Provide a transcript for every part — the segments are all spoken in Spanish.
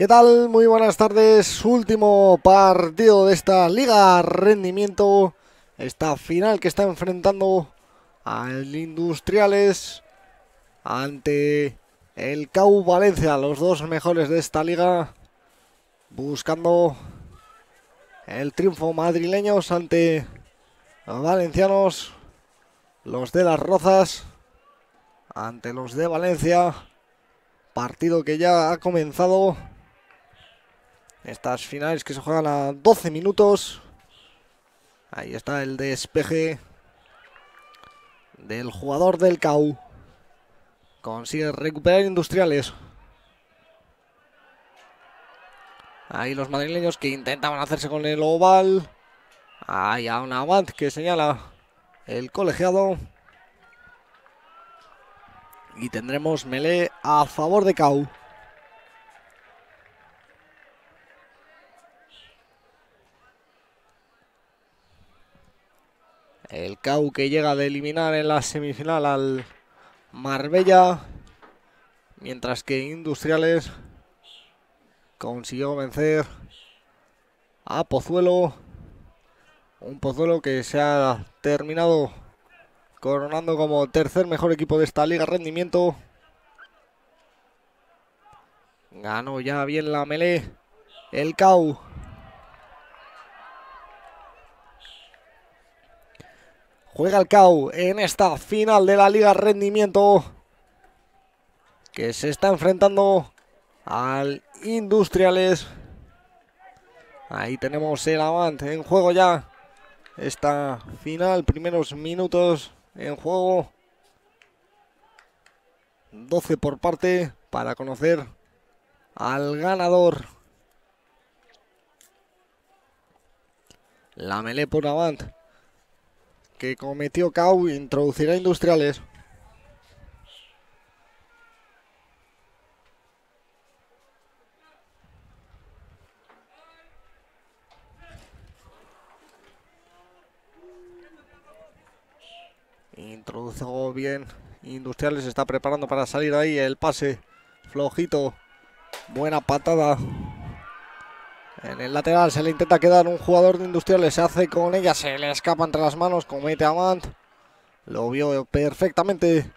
¿Qué tal? Muy buenas tardes. Último partido de esta Liga Rendimiento. Esta final que está enfrentando al Industriales ante el CAU Valencia, los dos mejores de esta liga, buscando el triunfo madrileños ante valencianos, los de las Rozas ante los de Valencia. Partido que ya ha comenzado. Estas finales que se juegan a 12 minutos. Ahí está el despeje del jugador del CAU. Consigue recuperar industriales. Ahí los madrileños que intentaban hacerse con el oval. Ahí a una avant que señala el colegiado. Y tendremos melee a favor de CAU. El CAU que llega de eliminar en la semifinal al Marbella. Mientras que Industriales consiguió vencer a Pozuelo. Un Pozuelo que se ha terminado coronando como tercer mejor equipo de esta liga rendimiento. Ganó ya bien la melee el CAU. Juega el CAU en esta final de la Liga Rendimiento. Que se está enfrentando al Industriales. Ahí tenemos el avance en juego ya. Esta final, primeros minutos en juego. 12 por parte para conocer al ganador. La melee por Avant que cometió Cau introducirá industriales. Introdujo bien. Industriales está preparando para salir ahí. El pase flojito. Buena patada. En el lateral se le intenta quedar un jugador de Industriales. Se hace con ella. Se le escapa entre las manos. Comete Amant. Lo vio perfectamente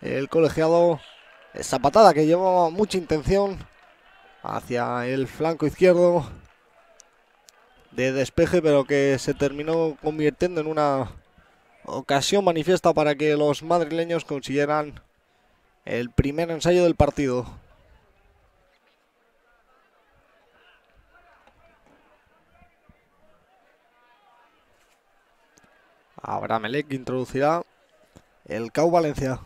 el colegiado. Esa patada que llevaba mucha intención hacia el flanco izquierdo de despeje, pero que se terminó convirtiendo en una ocasión manifiesta para que los madrileños consiguieran el primer ensayo del partido. Ahora Melec introducirá el CAU Valencia.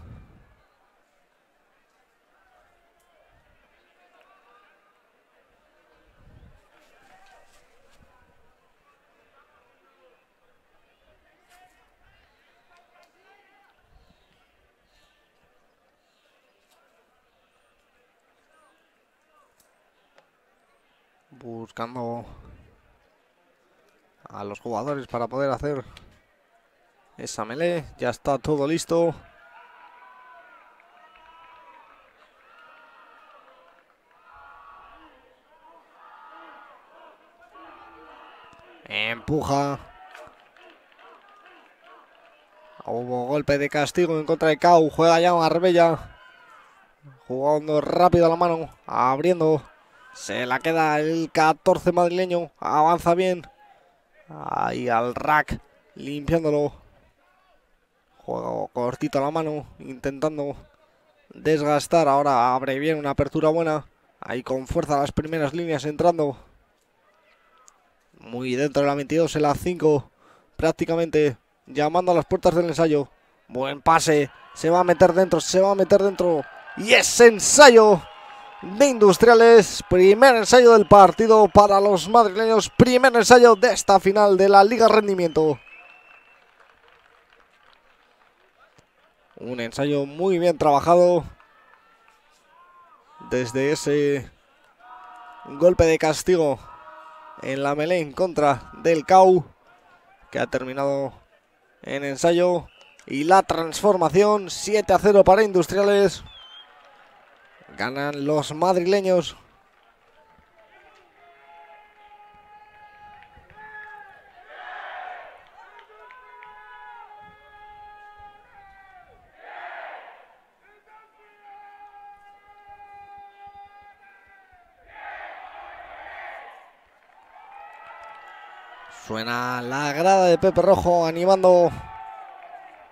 Buscando a los jugadores para poder hacer esa melee. Ya está todo listo. Empuja. Hubo golpe de castigo en contra de Kau. Juega ya Marbella. Jugando rápido a la mano. Abriendo. Se la queda el 14 madrileño. Avanza bien. Ahí al rack. Limpiándolo. Juego cortito a la mano. Intentando desgastar. Ahora abre bien una apertura buena. Ahí con fuerza las primeras líneas entrando. Muy dentro de la 22 en la 5. Prácticamente llamando a las puertas del ensayo. Buen pase. Se va a meter dentro. Se va a meter dentro. Y ese ensayo de Industriales. Primer ensayo del partido para los madrileños. Primer ensayo de esta final de la Liga Rendimiento. Un ensayo muy bien trabajado. Desde ese golpe de castigo en la melee en contra del CAU. Que ha terminado en ensayo. Y la transformación 7 a 0 para Industriales. Ganan los madrileños Suena la grada de Pepe Rojo animando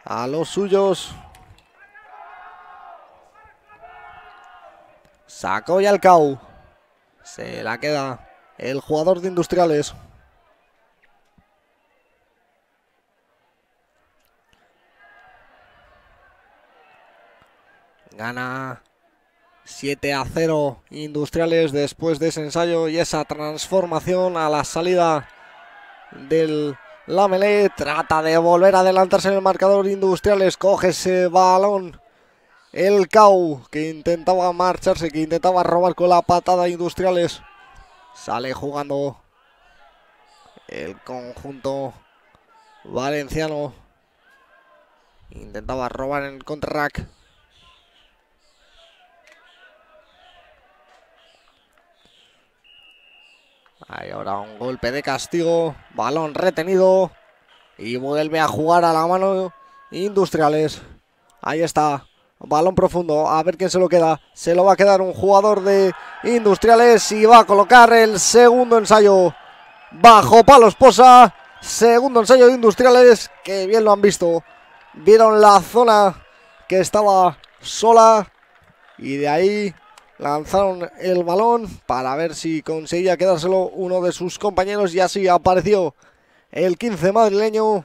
a los suyos. Sacó y Alcau. Se la queda el jugador de Industriales. Gana 7 a 0 Industriales después de ese ensayo y esa transformación a la salida del Lamele. Trata de volver a adelantarse en el marcador Industriales. Coge ese balón. El Cau que intentaba marcharse, que intentaba robar con la patada Industriales. Sale jugando el conjunto valenciano. Intentaba robar en el contrarack. Hay ahora un golpe de castigo. Balón retenido. Y vuelve a jugar a la mano Industriales. Ahí está. Balón profundo. A ver quién se lo queda. Se lo va a quedar un jugador de Industriales. Y va a colocar el segundo ensayo. Bajo palo esposa. Segundo ensayo de Industriales. Que bien lo han visto. Vieron la zona que estaba sola. Y de ahí lanzaron el balón para ver si conseguía quedárselo uno de sus compañeros y así apareció el 15 madrileño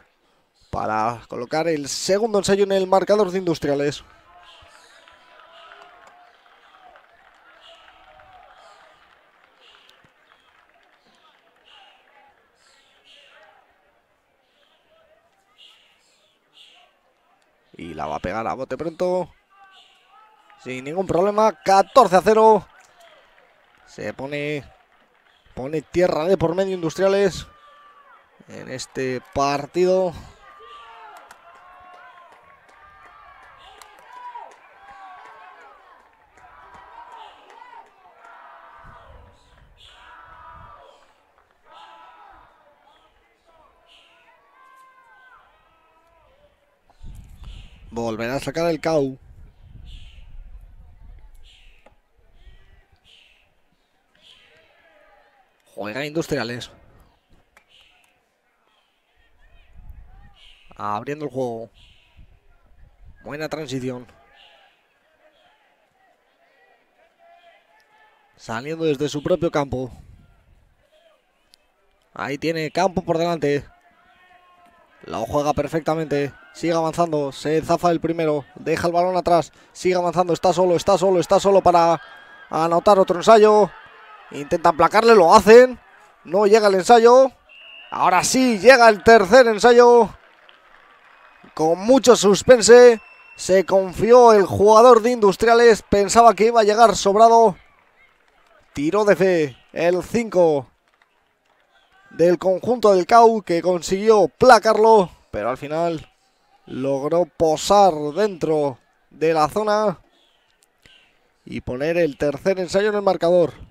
para colocar el segundo ensayo en el marcador de Industriales. Y la va a pegar a bote pronto. Sin ningún problema. 14 a 0. Se pone, pone tierra de por medio industriales en este partido. Volverá a sacar el CAU. Juega Industriales. Abriendo el juego. Buena transición. Saliendo desde su propio campo. Ahí tiene campo por delante. Lo juega perfectamente. Sigue avanzando. Se zafa el primero. Deja el balón atrás. Sigue avanzando. Está solo, está solo, está solo para anotar otro ensayo. Intentan placarle, lo hacen. No llega el ensayo. Ahora sí, llega el tercer ensayo. Con mucho suspense. Se confió el jugador de Industriales. Pensaba que iba a llegar sobrado. Tiró de fe el 5 del conjunto del CAU que consiguió placarlo. Pero al final logró posar dentro de la zona y poner el tercer ensayo en el marcador.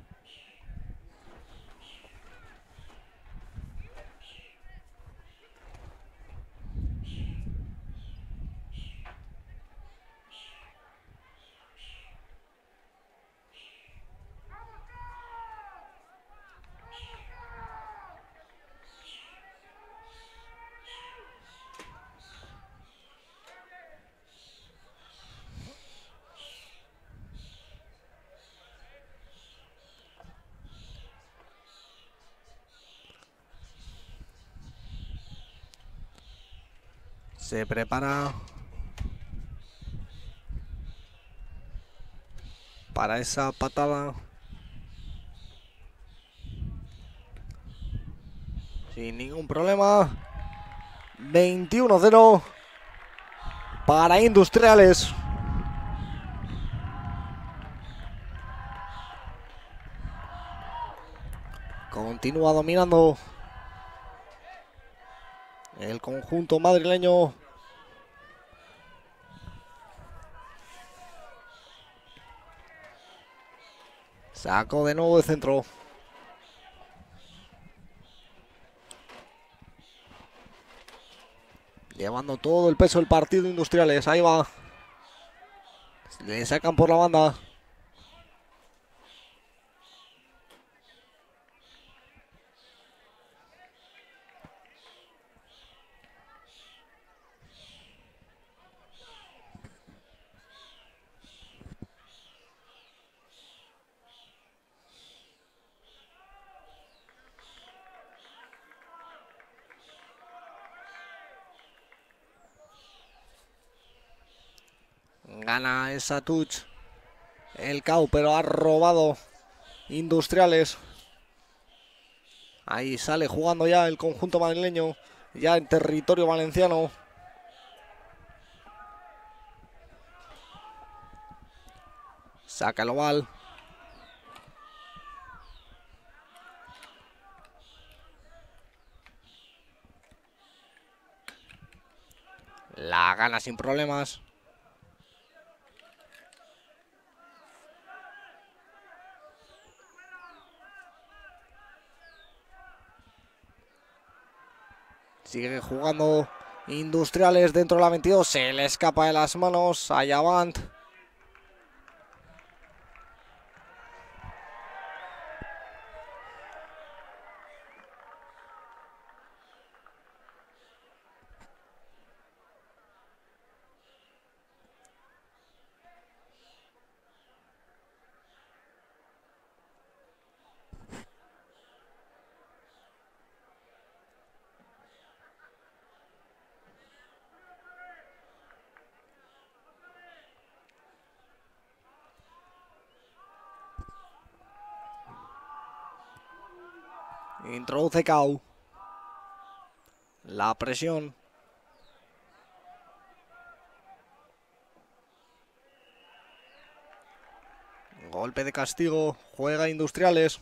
Se prepara para esa patada. Sin ningún problema. 21-0 para Industriales. Continúa dominando el conjunto madrileño. Saco de nuevo de centro. Llevando todo el peso del partido Industriales. Ahí va. Le sacan por la banda. Gana esa touch. El CAU, pero ha robado Industriales. Ahí sale jugando ya el conjunto madrileño, ya en territorio valenciano. Saca el oval. La gana sin problemas. Sigue jugando Industriales dentro de la 22. Se le escapa de las manos a Yavant. Introduce Kau. La presión. Golpe de castigo. Juega Industriales.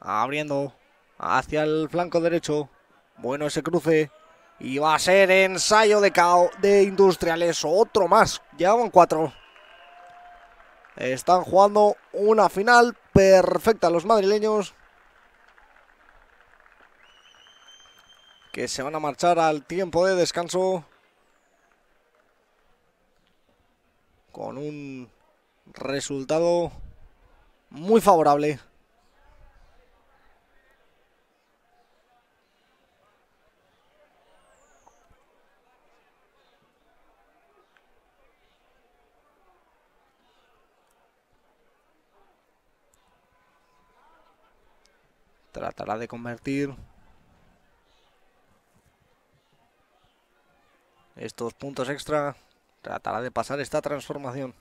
Abriendo hacia el flanco derecho. Bueno ese cruce. Y va a ser ensayo de KO de Industriales. Otro más. Llevan cuatro. Están jugando una final perfecta los madrileños. Que se van a marchar al tiempo de descanso. Con un resultado muy favorable. Tratará de convertir estos puntos extra. Tratará de pasar esta transformación.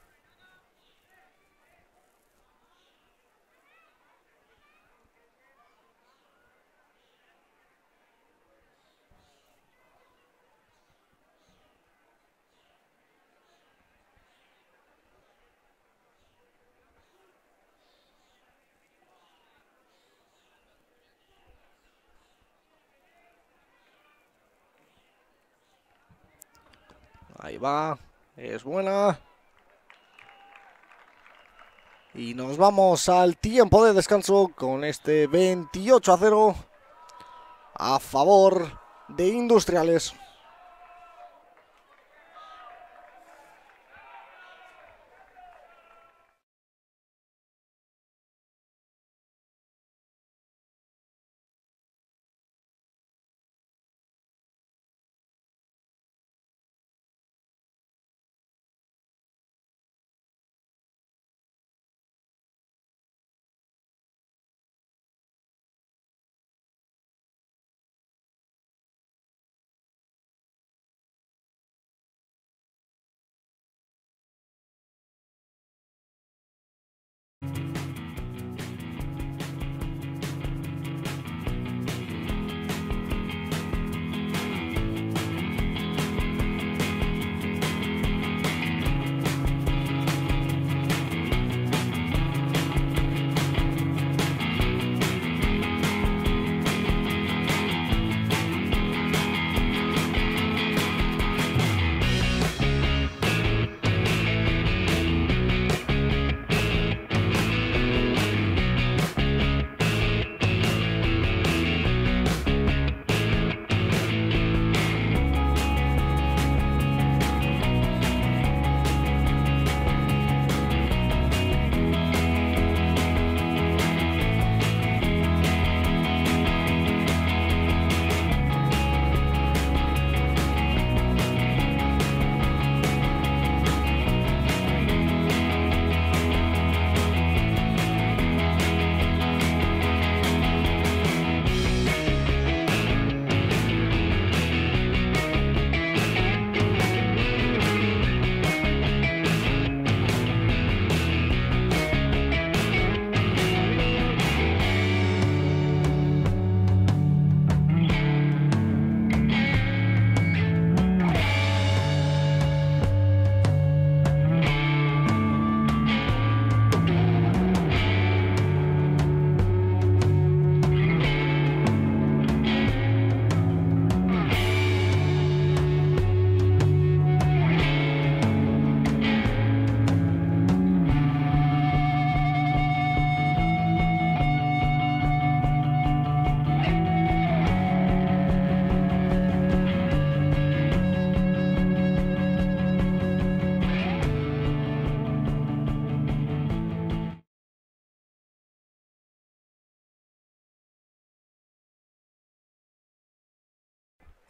Ahí Es buena. Y nos vamos al tiempo de descanso con este 28 a 0 a favor de Industriales.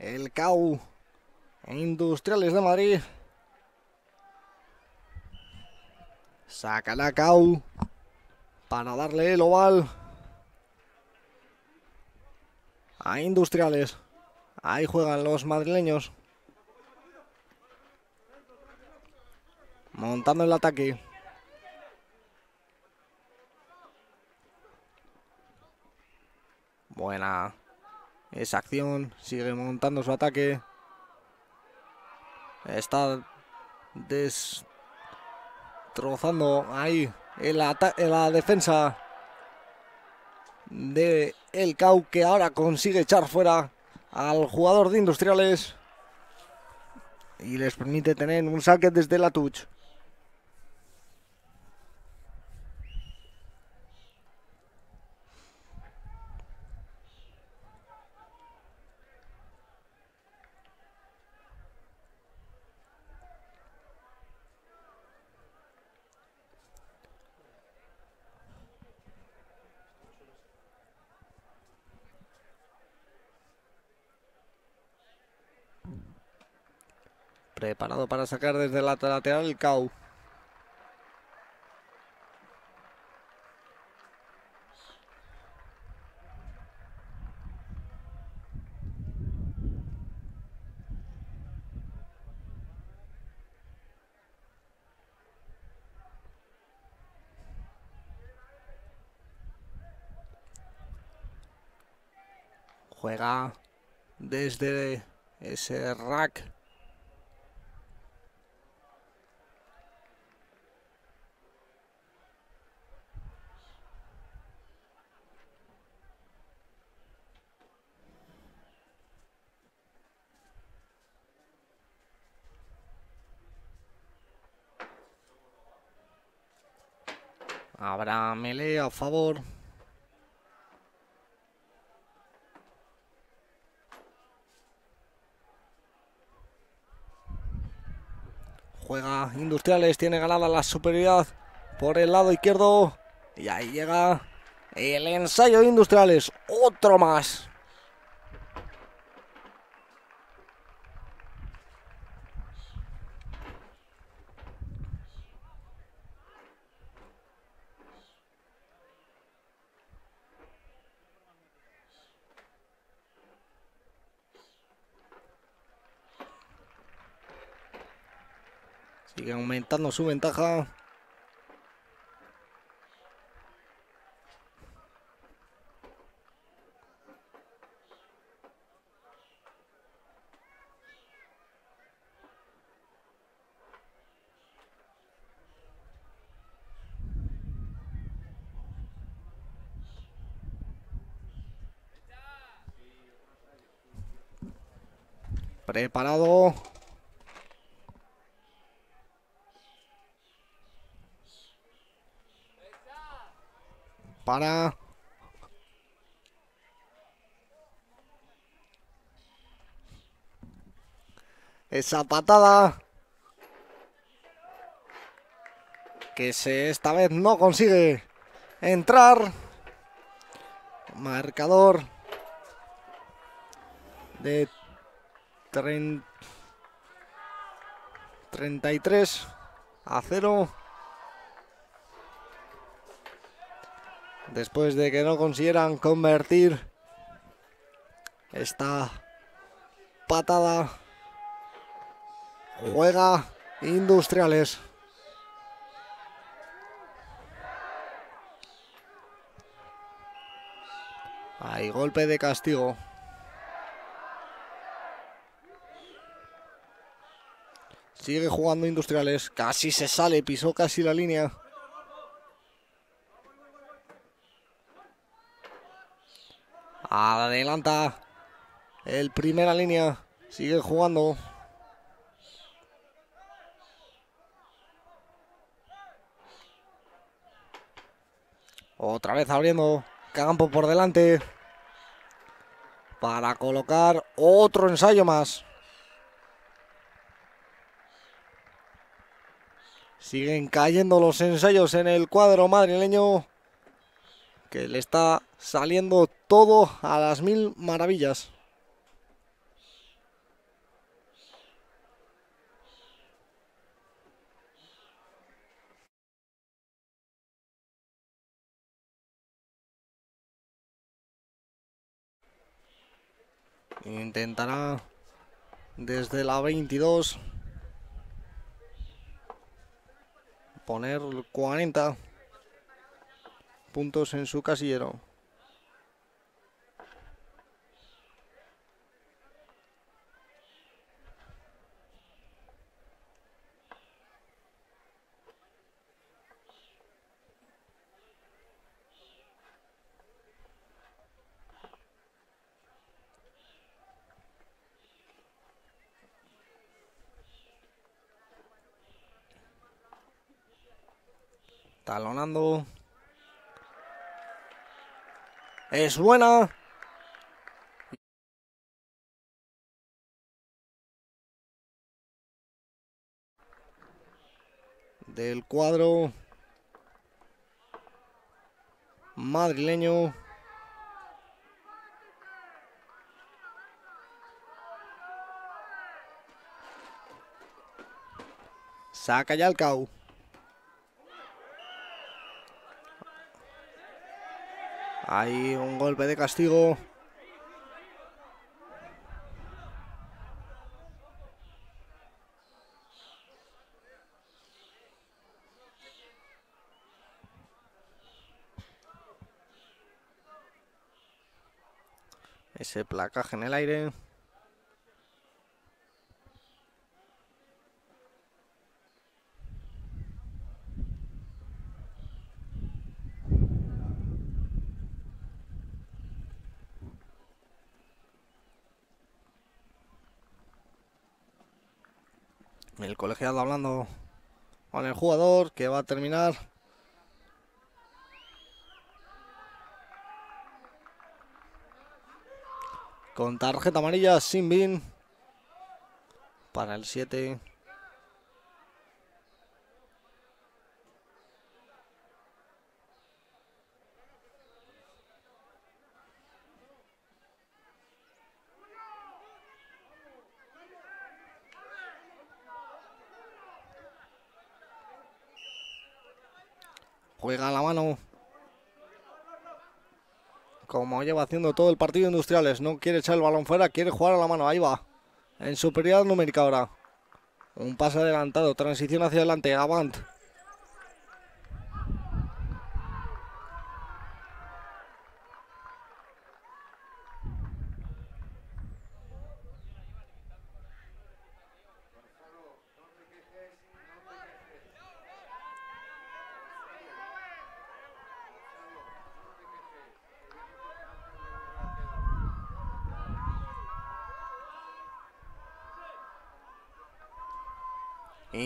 El CAU Industriales de Madrid. Saca la CAU para darle el oval a Industriales. Ahí juegan los madrileños. Montando el ataque. Buena esa acción. Sigue montando su ataque. Está destrozando ahí en la defensa de el Cau que ahora consigue echar fuera al jugador de Industriales y les permite tener un saque desde la touch. Preparado para sacar desde la lateral el Cau. Juega desde ese rack Habrá melee a favor. Juega Industriales, tiene ganada la superioridad por el lado izquierdo. Y ahí llega el ensayo de Industriales. Otro más. Sigue aumentando su ventaja. Preparado. Para. Esa patada. Que se esta vez no consigue entrar. Marcador de 33 a 0 después de que no consiguieran convertir esta patada. Juega Industriales. Hay golpe de castigo. Sigue jugando Industriales. Casi se sale, pisó casi la línea. Adelanta el primera línea. Sigue jugando. Otra vez abriendo campo por delante. Para colocar otro ensayo más. Siguen cayendo los ensayos en el cuadro madrileño que le está saliendo todo a las mil maravillas. Intentará desde la 22 poner 40 puntos en su casillero. Talonando. Es buena. Del cuadro madrileño. Saca ya el CAU. Hay un golpe de castigo. Ese placaje en el aire. Hablando con el jugador que va a terminar. Con tarjeta amarilla sin bin. Para el 7. Juega la mano. Como lleva haciendo todo el partido Industriales. No quiere echar el balón fuera, quiere jugar a la mano. Ahí va. En superioridad numérica ahora. Un pase adelantado. Transición hacia adelante. Avant.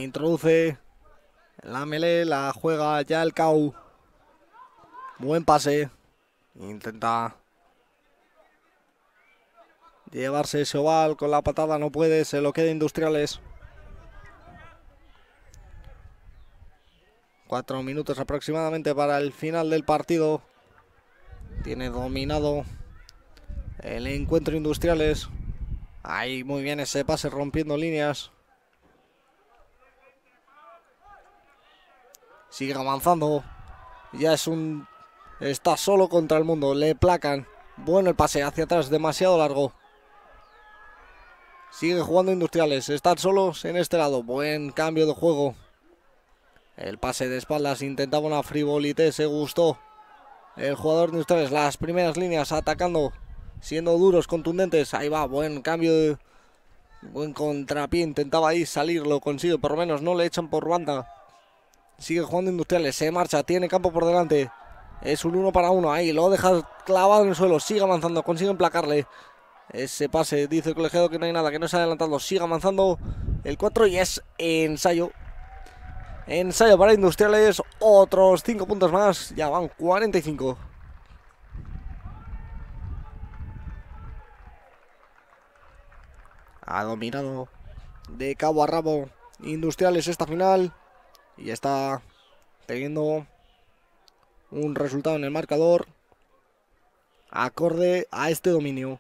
Introduce la melee, la juega ya el Cau. Buen pase. Intenta llevarse ese con la patada, no puede, se lo queda Industriales. Cuatro minutos aproximadamente para el final del partido. Tiene dominado el encuentro Industriales. Ahí muy bien ese pase rompiendo líneas. Sigue avanzando. Ya es un... Está solo contra el mundo. Le placan. Bueno el pase hacia atrás. Demasiado largo. Sigue jugando Industriales. Están solos en este lado. Buen cambio de juego. El pase de espaldas. Intentaba una frivolité. Se gustó. El jugador de Industriales. Las primeras líneas atacando. Siendo duros, contundentes. Ahí va. Buen cambio de... Buen contrapié. Intentaba ahí salir. Lo consigue. Por lo menos no le echan por banda. Sigue jugando Industriales, se marcha, tiene campo por delante. Es un uno para uno, ahí lo deja clavado en el suelo, sigue avanzando, consigue emplacarle. Ese pase, dice el colegiado que no hay nada, que no se ha adelantado, sigue avanzando el 4 y es ensayo. Ensayo para Industriales, otros 5 puntos más, ya van 45. Ha dominado de cabo a rabo Industriales esta final y está teniendo un resultado en el marcador acorde a este dominio.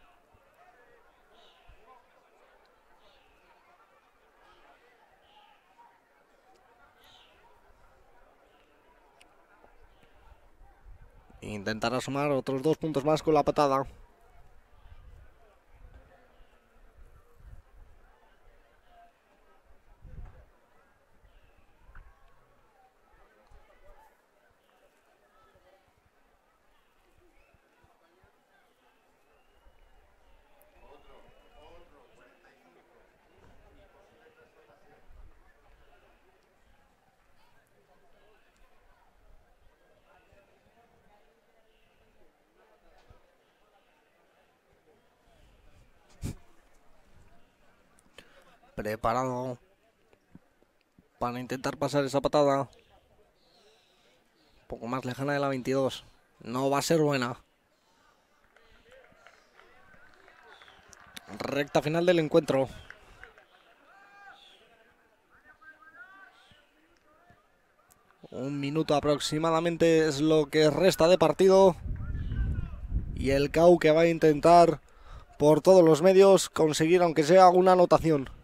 Intentará sumar otros dos puntos más con la patada. Preparado para intentar pasar esa patada. Un poco más lejana de la 22. No va a ser buena. Recta final del encuentro. Un minuto aproximadamente es lo que resta de partido. Y el CAU que va a intentar por todos los medios conseguir aunque sea una anotación.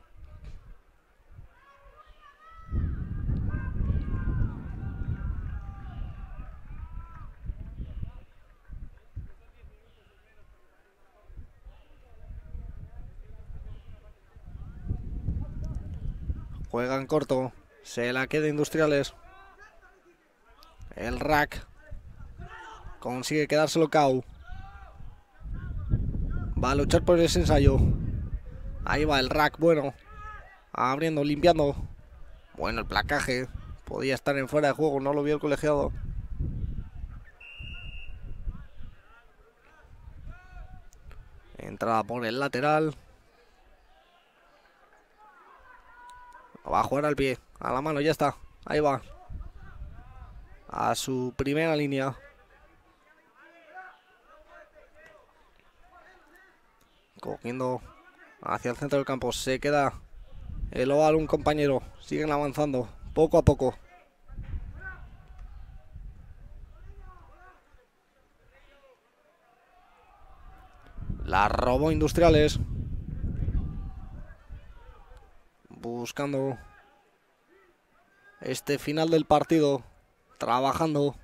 Juegan corto. Se la queda Industriales. El rack. Consigue quedárselo Cau. Va a luchar por ese ensayo. Ahí va el rack, bueno. Abriendo, limpiando. Bueno, el placaje. Podía estar en fuera de juego, no lo vio el colegiado. Entrada por el lateral. Va a jugar al pie. A la mano, ya está. Ahí va a su primera línea. Cogiendo hacia el centro del campo. Se queda el oval un compañero. Siguen avanzando poco a poco. La robó Industriales. Buscando este final del partido trabajando.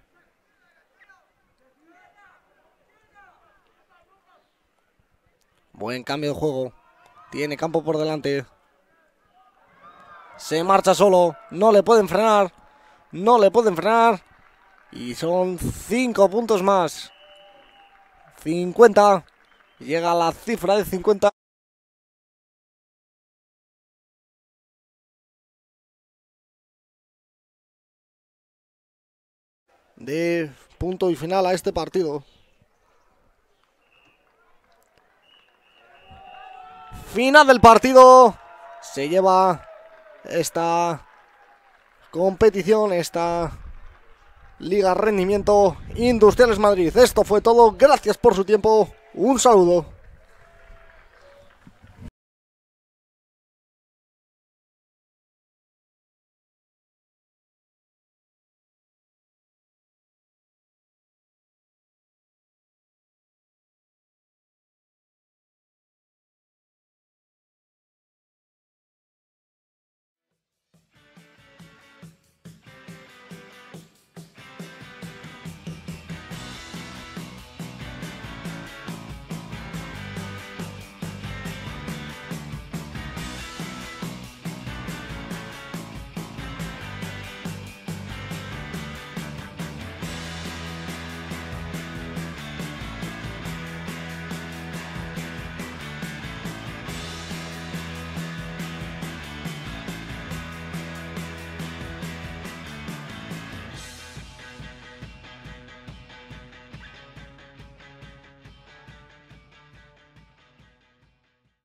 Buen cambio de juego. Tiene campo por delante. Se marcha solo. No le pueden frenar. No le pueden frenar. Y son 5 puntos más. 50. Llega la cifra de 50. De punto y final a este partido. Final del partido. Se lleva esta competición, esta Liga Rendimiento Industriales Madrid. Esto fue todo. Gracias por su tiempo. Un saludo.